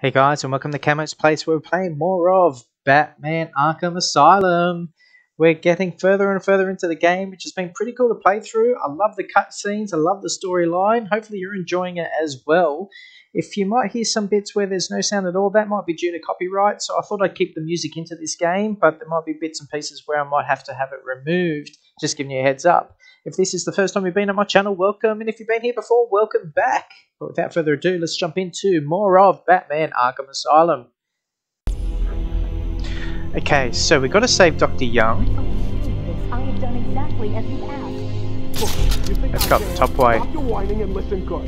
Hey guys, and welcome to Camo's Place where we're playing more of Batman Arkham Asylum. We're getting further and further into the game, which has been pretty cool to play through. I love the cutscenes, I love the storyline. Hopefully, you're enjoying it as well. If you might hear some bits where there's no sound at all, that might be due to copyright, so I thought I'd keep the music into this game, but there might be bits and pieces where I might have to have it removed. Just giving you a heads up. If this is the first time you've been on my channel, welcome, and if you've been here before, welcome back. But without further ado, let's jump into more of Batman Arkham Asylum. Okay, so we've got to save Dr. Young. Let's go up the top way. Stop your whining and listen good.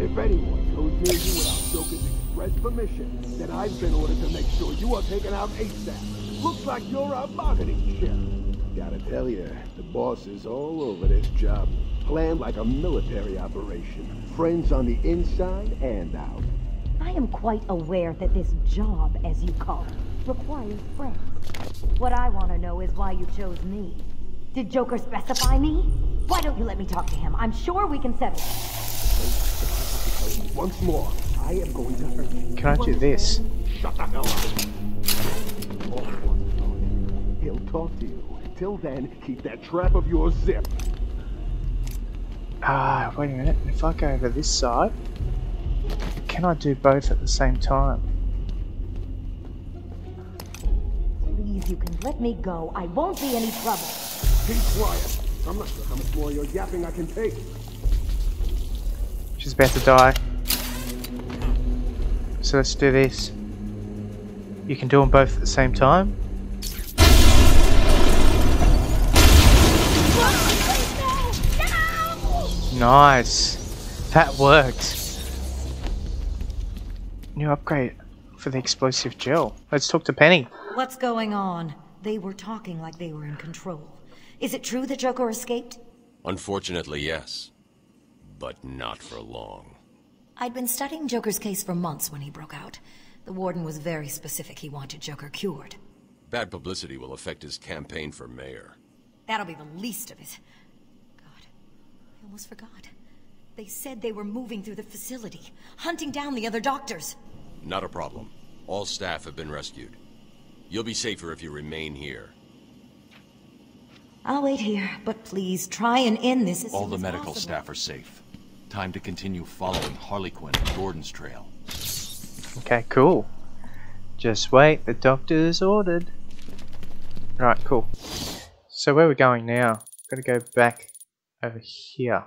If anyone goes near you without Joker's express permission, then I've been ordered to make sure you are taken out ASAP. Looks like you're a bargaining chip. Gotta tell you, the boss is all over this job. Planned like a military operation. Friends on the inside and out. I am quite aware that this job, as you call it, requires friends. What I want to know is why you chose me. Did Joker specify me? Why don't you let me talk to him? I'm sure we can settle it. Once more, I am going to hurt you. Can I do this? Shut the hell up. He'll talk to you. Till then, keep that trap of yours zipped. Ah, wait a minute. If I go over this side, can I do both at the same time? Please, you can let me go. I won't be any trouble. Keep quiet. I'm not sure how much more of your yapping I can take. She's about to die. So let's do this. You can do them both at the same time. Nice. That worked. New upgrade for the explosive gel. Let's talk to Penny. What's going on? They were talking like they were in control. Is it true that Joker escaped? Unfortunately, yes. But not for long. I'd been studying Joker's case for months when he broke out. The warden was very specific he wanted Joker cured. Bad publicity will affect his campaign for mayor. That'll be the least of it. God, I almost forgot. They said they were moving through the facility, hunting down the other doctors. Not a problem. All staff have been rescued. You'll be safer if you remain here. I'll wait here, but please try and end this as All soon the as medical possible. staff are safe. Time to continue following Harley Quinn and Gordon's trail. Okay, cool. Just wait, the doctor's ordered. Right, cool. So where are we going now? Gotta go back over here.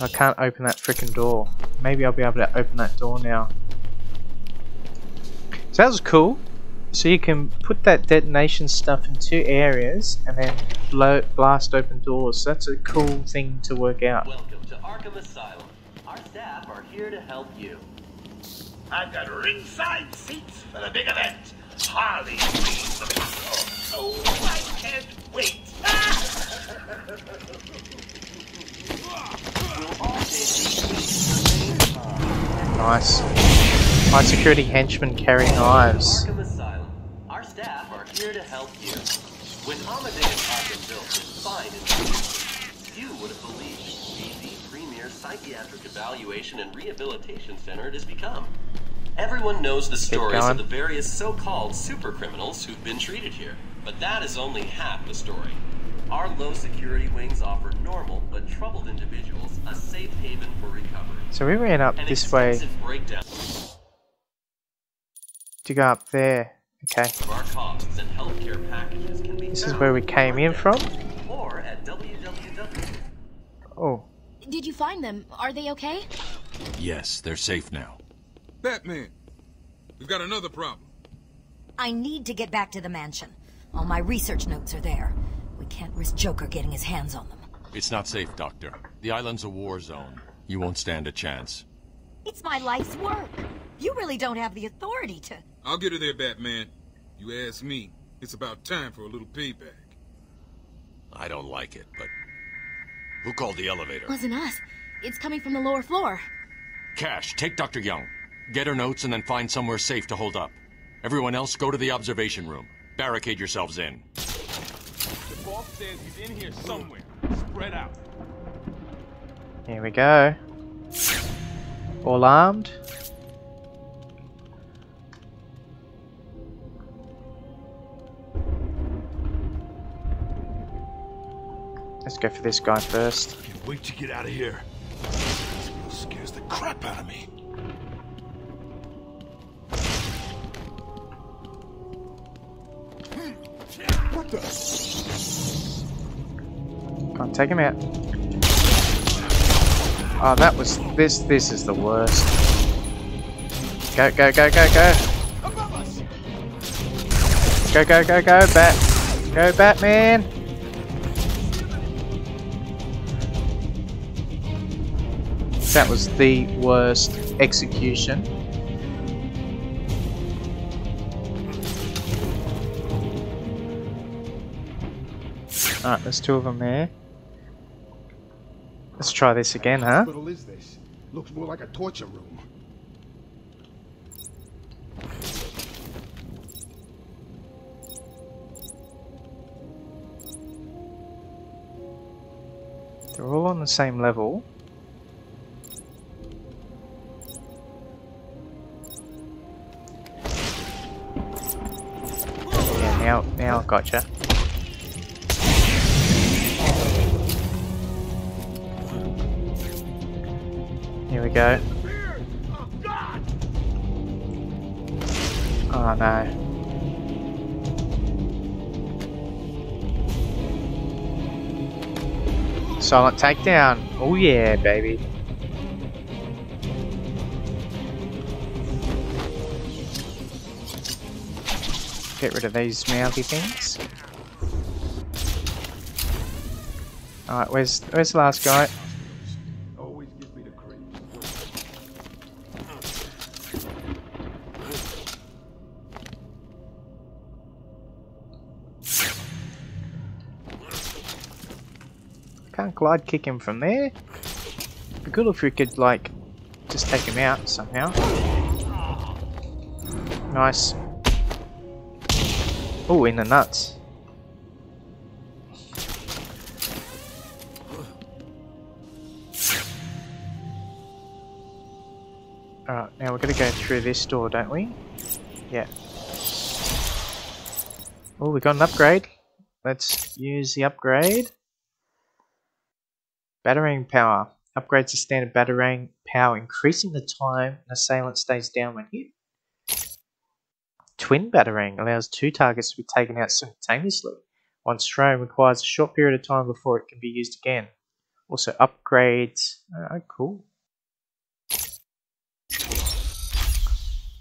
I can't open that freaking door. Maybe I'll be able to open that door now. So that was cool. So you can put that detonation stuff in two areas and then blow, blast open doors. So that's a cool thing to work out. Welcome to Arkham Asylum. Our staff are here to help you. I've got ringside seats for the big event. Harley Quinn the Battle. Oh, I can't wait. Nice. My security henchmen carry knives. Arkham Asylum. Our staff are here to help you. When Amadeus Arkham built this fine institution, you would have believed it would be the premier psychiatric evaluation and rehabilitation center it has become. Everyone knows the stories of the various so-called super criminals who've been treated here, but that is only half the story. Our low security wings offer normal but troubled individuals a safe haven for recovery. So we ran up An this way breakdown to go up there. Okay. our costs and healthcare packages can be This is where we came in from. Or at www. Oh, Did you find them? Are they okay? Yes, they're safe now. Batman, we've got another problem. I need to get back to the mansion. All my research notes are there. We can't risk Joker getting his hands on them. It's not safe, Doctor. The island's a war zone. You won't stand a chance. It's my life's work. You really don't have the authority to. I'll get her there, Batman. You ask me, it's about time for a little payback. I don't like it, but... Who called the elevator? It Wasn't us. It's coming from the lower floor. Cash, take Dr. Young. Get her notes and then find somewhere safe to hold up. Everyone else, go to the observation room. Barricade yourselves in. The boss says he's in here somewhere. Spread out. Here we go. All armed. Let's go for this guy first. Can't wait to get out of here. This scares the crap out of me. Can't take him out. Oh, that was this. This is the worst. Go, go, go, go, go. Go, go, go, go, Bat. Go, Batman. That was the worst execution. Alright, there's two of them there. Let's try this again, huh? What is this? Looks more like a torture room. They're all on the same level. Yeah, now, now, gotcha. Go. Oh no. Silent takedown. Oh yeah, baby. Get rid of these mouthy things. Alright, where's where's the last guy? Glide kick him from there. Be good if we could like just take him out somehow. Nice. Oh, in the nuts. Alright, now we're gonna go through this door, don't we? Yeah. Oh, we got an upgrade. Let's use the upgrade. Batarang power. Upgrades the standard batarang power, increasing the time an assailant stays down when hit. Twin batarang allows two targets to be taken out simultaneously. Once thrown, requires a short period of time before it can be used again. Also upgrades. Uh, oh, cool.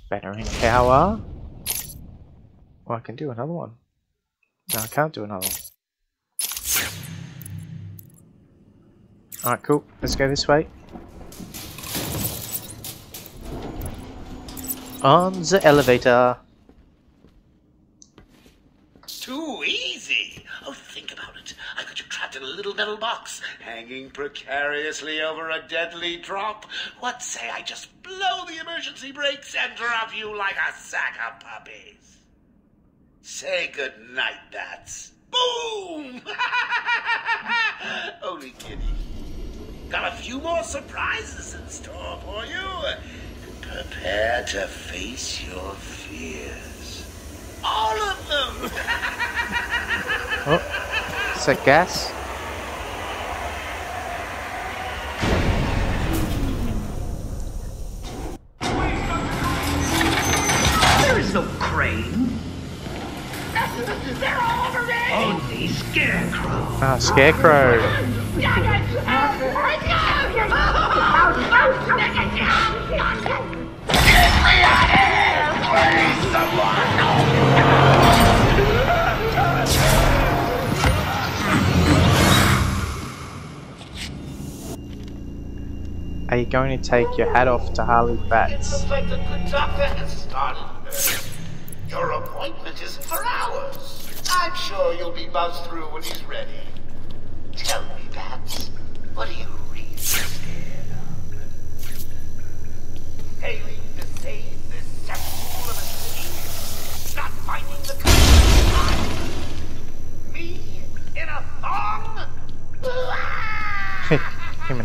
Batarang power. Well, I can do another one. No, I can't do another one. Alright, cool. Let's go this way. On the elevator. Too easy. Oh, think about it. I got you trapped in a little metal box, hanging precariously over a deadly drop. What say I just blow the emergency brakes and drop you like a sack of puppies? Say good night, bats. Boom! Only kidding. Got a few more surprises in store for you. Prepare to face your fears. All of them! Oh, is that gas? There is no crane. They're all over me! Only Scarecrow. Ah, Scarecrow. Are you going to take your hat off to Harley Bats? Like. Your appointment is for hours. I'm sure you'll be buzzed through when he's ready. Tell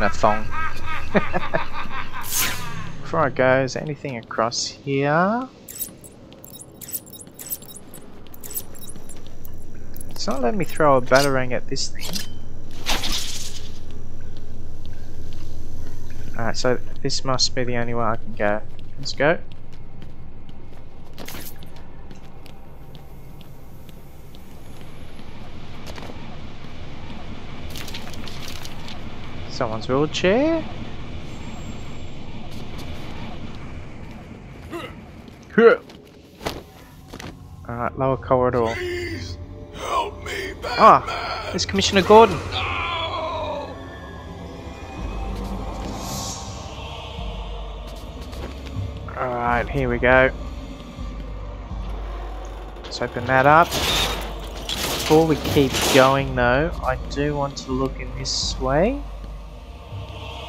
a thong. Before I go, is anything across here? It's not letting me throw a batarang at this thing. Alright, so this must be the only way I can go. Let's go. Someone's wheelchair? Alright, lower corridor. Me, Ah, it's Commissioner Gordon. Alright, here we go. Let's open that up. Before we keep going though, I do want to look in this way.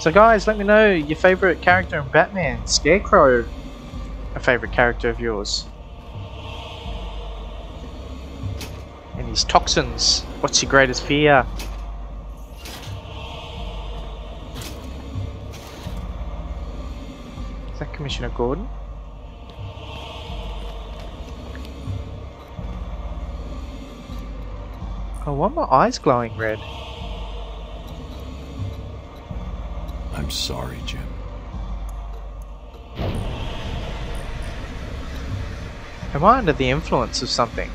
So guys, let me know your favourite character in Batman. Scarecrow, a favourite character of yours. And his toxins. What's your greatest fear? Is that Commissioner Gordon? Oh, why are my eyes glowing red? I'm sorry, Jim. Am I under the influence of something?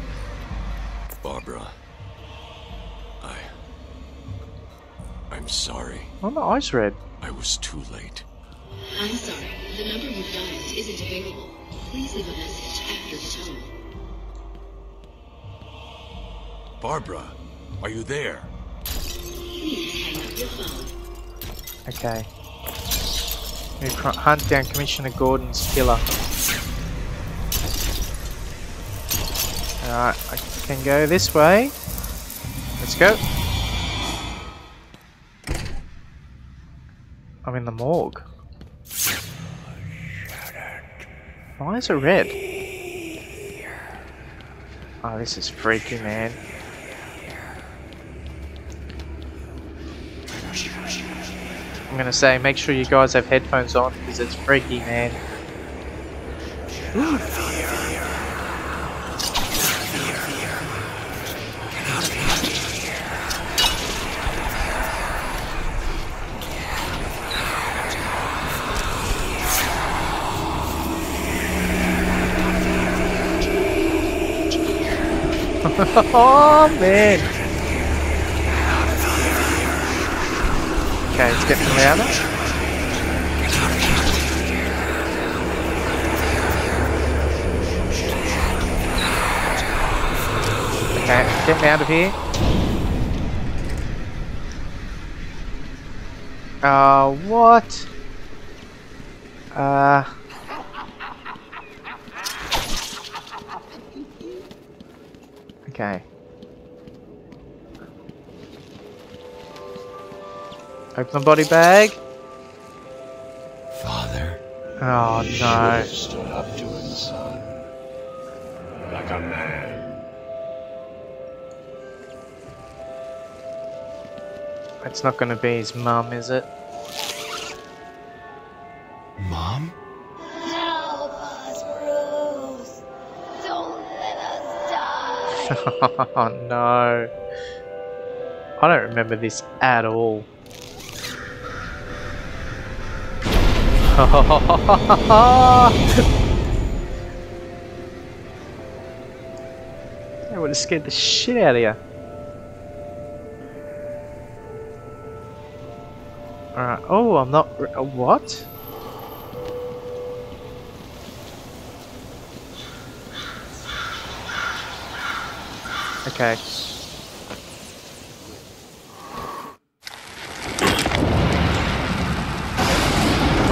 Barbara. I. I'm sorry. Why are my eyes red? I was too late. I'm sorry. The number you've dialed isn't available. Please leave a message after the tone. Barbara, are you there? Please hang up your phone. Okay. We hunt down Commissioner Gordon's killer. Alright, I can go this way. Let's go. I'm in the morgue. Why is it red? Oh, this is freaky, man. I'm gonna say make sure you guys have headphones on because it's freaky, man. oh man! Okay, it's getting louder. Okay, get me out of here. Uh, what? Uh... Okay. Open the body bag. Father. Oh no. stood up to his son. Like a man. It's not gonna be his mum, is it? Mom? Help us, Bruce! Don't let us die! oh no. I don't remember this at all. That would have scared the shit out of you. Alright, oh, I'm not. uh, What? Okay.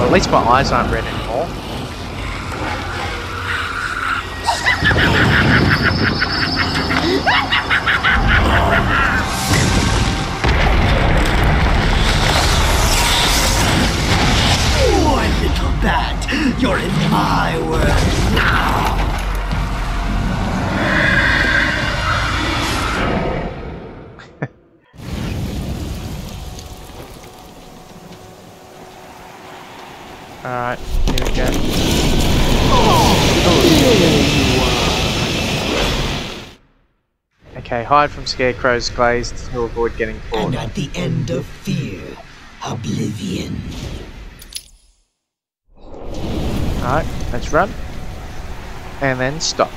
At least my eyes aren't red anymore. One little bat, you're in my world now. Okay, hide from Scarecrow's glaze to avoid getting caught. And at the end of fear, oblivion. Alright, let's run. And then stop.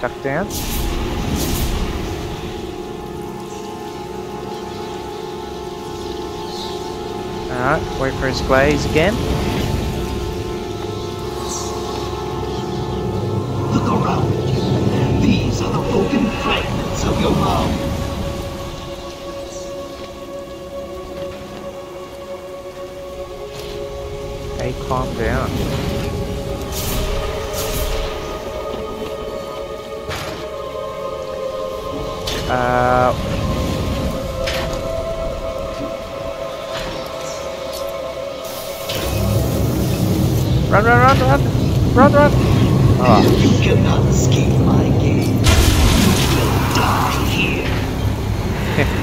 Duck down. Alright, wait for his glaze again. Look around you. These are the broken fragments of your mouth. Hey, calm down. Uh, run, run, run, run, run, run. Oh, You cannot escape my gaze. You will die here.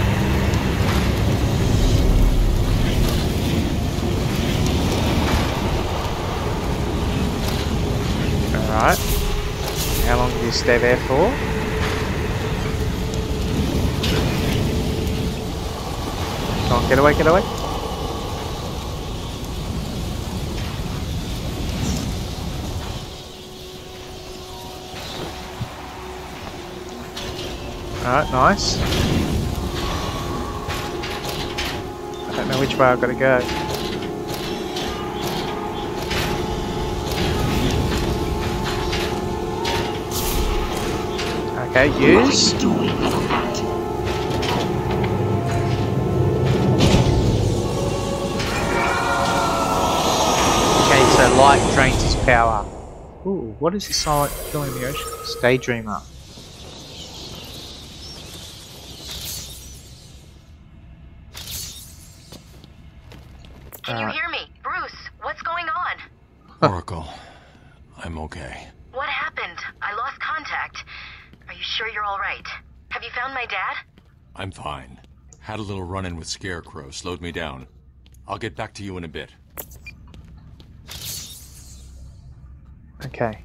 alright. How long do you stay there for? Come on, get away, get away. Alright, nice. I don't know which way I've got to go. Okay, use. Okay, so light drains his power. Ooh, what is the silent killing the ocean? Daydreamer. Can you Alright. hear me? Bruce, what's going on? Oracle, I'm okay. What happened? I lost contact. Are you sure you're alright? Have you found my dad? I'm fine. Had a little run-in with Scarecrow, slowed me down. I'll get back to you in a bit. Okay.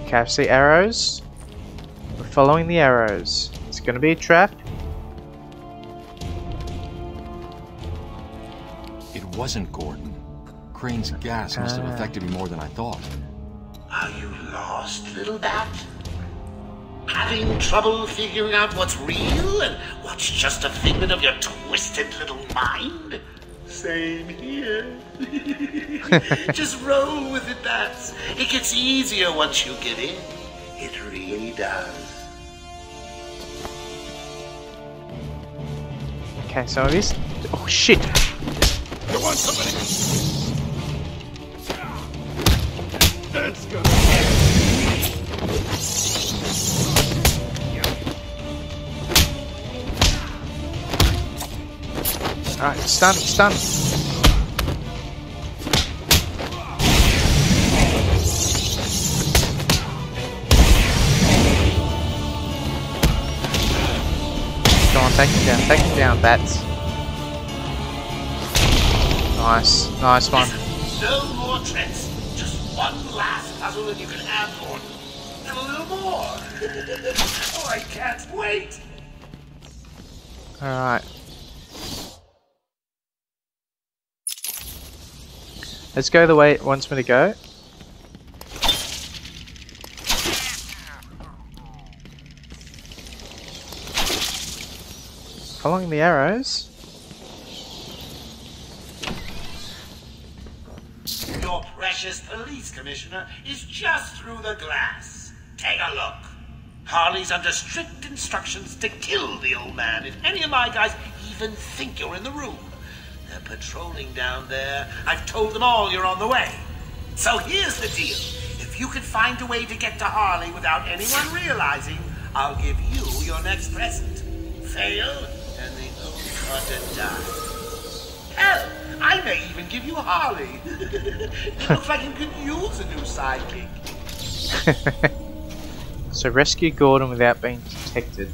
Okay, I see arrows. We're following the arrows. It's gonna be a trap. It wasn't Gordon. Crane's gas must have Ah. affected me more than I thought. Are you lost, little bat? Having trouble figuring out what's real and what's just a figment of your twisted little mind? Same here. just roll with it, bats. It gets easier once you get in. It really does. Okay, so it is. Oh shit! You want somebody? Let's go. Alright, stun, stun. Come on, take him down, take him down, bats. Nice, nice one. No more tricks. Just one last puzzle and you can have Gordon. And a little more. oh, I can't wait. Alright. Let's go the way it wants me to go. Following the arrows. Your precious police commissioner is just through the glass. Take a look. Harley's under strict instructions to kill the old man if any of my guys even think you're in the room. They're patrolling down there. I've told them all you're on the way. So here's the deal. If you can find a way to get to Harley without anyone realizing, I'll give you your next present. Fail, and the hunter dies. Hell, I may even give you Harley. it looks like you could use a new sidekick. So rescue Gordon without being detected.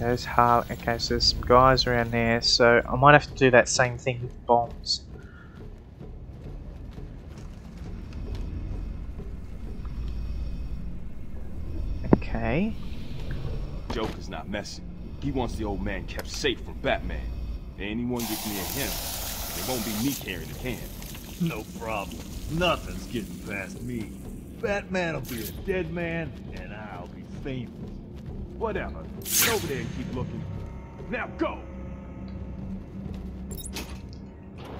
There's Harley. Okay, so there's some guys around there, so I might have to do that same thing with bombs. Okay. Joker's not messing. He wants the old man kept safe from Batman. Anyone gets near him, it won't be me carrying the can. No problem. Nothing's getting past me. Batman'll be a dead man, and I'll be famous. Whatever. Get over there and keep looking. Now go!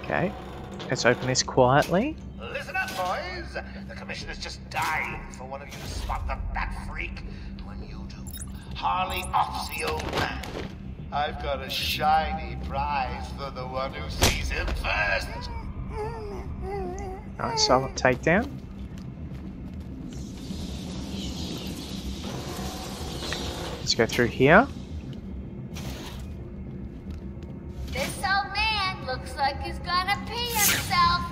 Okay. Let's open this quietly. Listen up, boys. The commissioner's just dying for one of you to spot the bat freak. When you do, Harley offs the old man. I've got a shiny prize for the one who sees him first. Nice silent takedown. Go through here. This old man looks like he's gonna pee himself.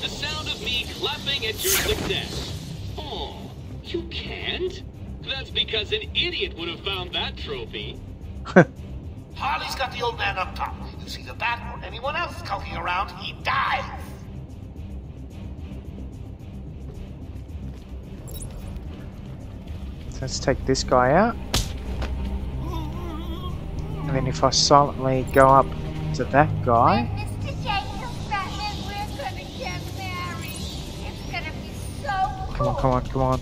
The sound of me clapping at your success. Oh, you can't? That's because an idiot would have found that trophy. Harley's got the old man up top. You see the bat or anyone else skulking around, he dies. So let's take this guy out. And then if I silently go up to that guy. Mr. Jacobs, Batman, we're gonna get married. It's gonna be so Come on, come on, come on.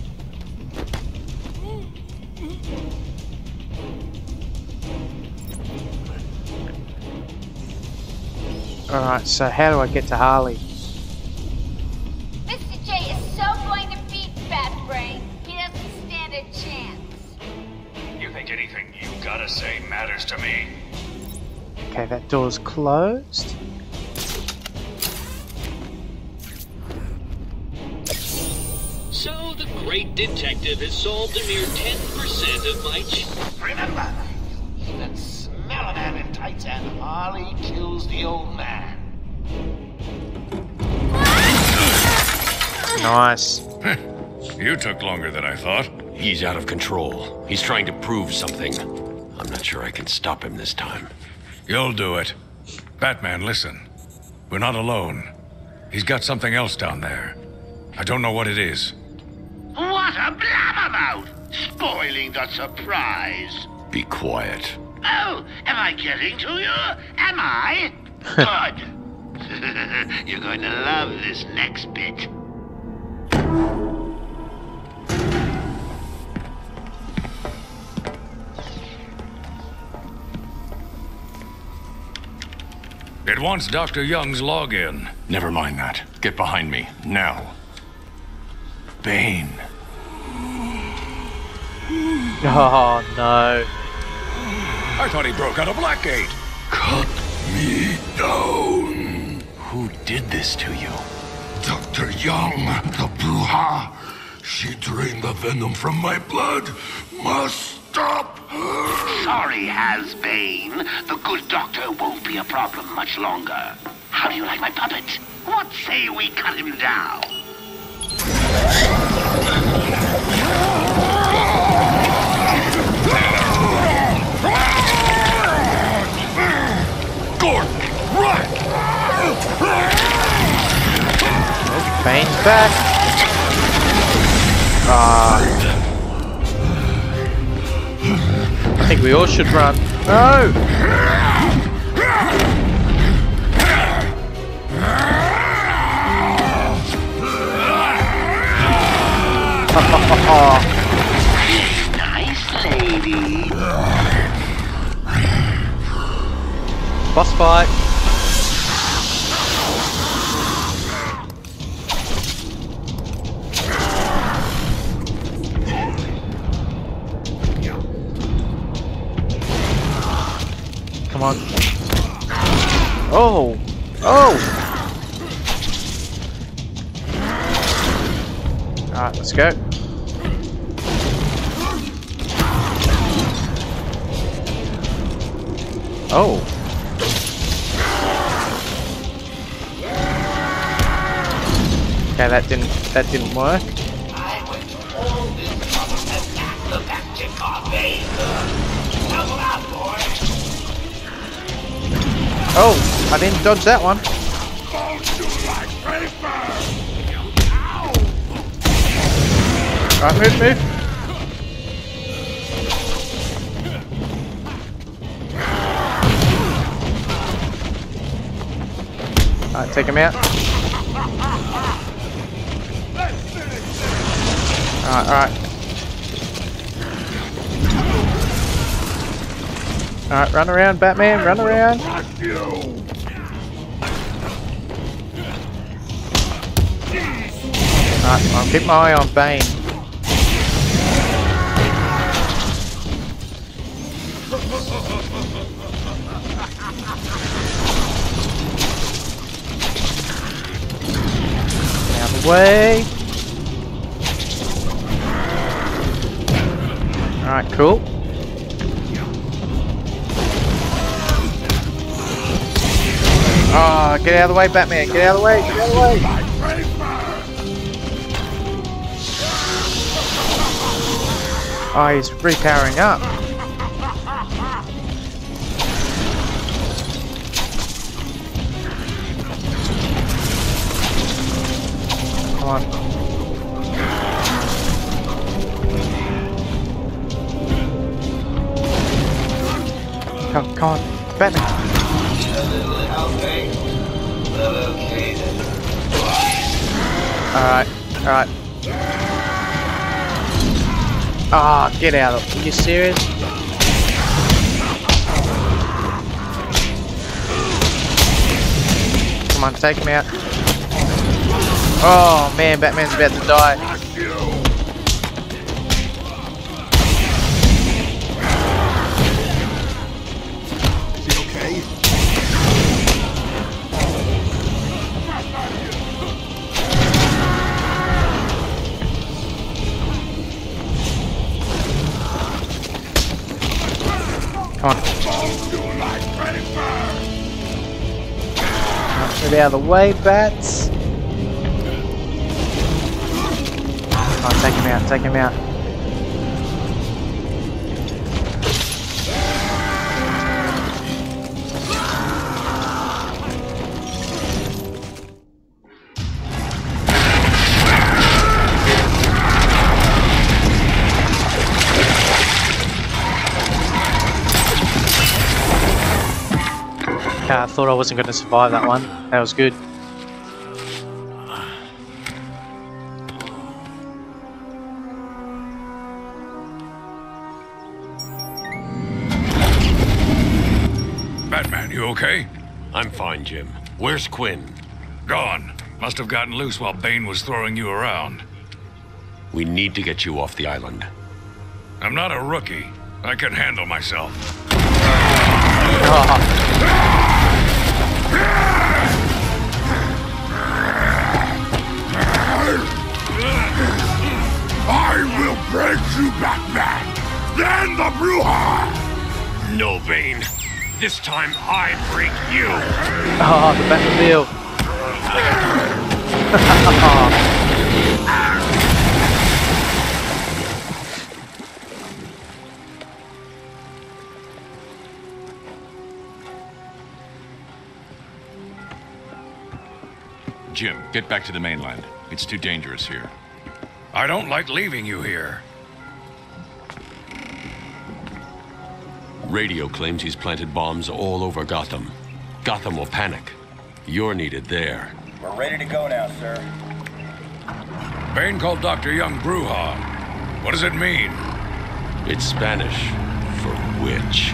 Alright, so how do I get to Harley? Mr. J is so going to beat Bat Brain. He doesn't stand a chance. You think anything you gotta say matters to me? Okay, that door's closed. Great detective has solved a mere 10% of my ch- Remember, you even smell a man in tights and Harley kills the old man. Nice. You took longer than I thought. He's out of control. He's trying to prove something. I'm not sure I can stop him this time. You'll do it. Batman, listen. We're not alone. He's got something else down there. I don't know what it is. What a blabbermouth! Spoiling the surprise. Be quiet. Oh, am I getting to you? Am I? Good. You're going to love this next bit. It wants Dr. Young's login. Never mind that. Get behind me, now. Bane. Oh no. I thought he broke out of Blackgate. Cut me down. Who did this to you? Dr. Young, the Bruja. She drained the venom from my blood. Must stop her. Sorry, Has Bane. The good doctor won't be a problem much longer. How do you like my puppet? What say we cut him down? Run! Bane's back. Ah. I think we all should run. No! Nice Boss fight. Come on. Oh! Oh! Alright, let's go. Oh. Okay, that didn't that didn't work. All. Oh, I didn't dodge that one. Right, move, move. Alright, take him out. Alright, alright. Alright, run around, Batman, run around. Alright, I'll keep my eye on Bane. Out of the way. Alright, cool. Oh, get out of the way, Batman. Get out of the way. Get out of the way. Oh, he's repowering up. Come on. Come, come on. Batman. A little helping. Well, okay then. Alright, alright. Ah, get out of it. Are you serious? Come on, take him out. Oh man, Batman's about to die. Come on. Get out of the way, bats. Oh, take him out, take him out. Yeah, I thought I wasn't going to survive that one. That was good. Batman, you okay? I'm fine, Jim. Where's Quinn? Gone. Must have gotten loose while Bane was throwing you around. We need to get you off the island. I'm not a rookie. I can handle myself. I will break you, Batman! Then the Bruja! No, Bane. This time I break you. Oh, the Batmobile. Jim, get back to the mainland. It's too dangerous here. I don't like leaving you here. Radio claims he's planted bombs all over Gotham. Gotham will panic. You're needed there. We're ready to go now, sir. Bane called Dr. Young Bruja. What does it mean? It's Spanish for witch.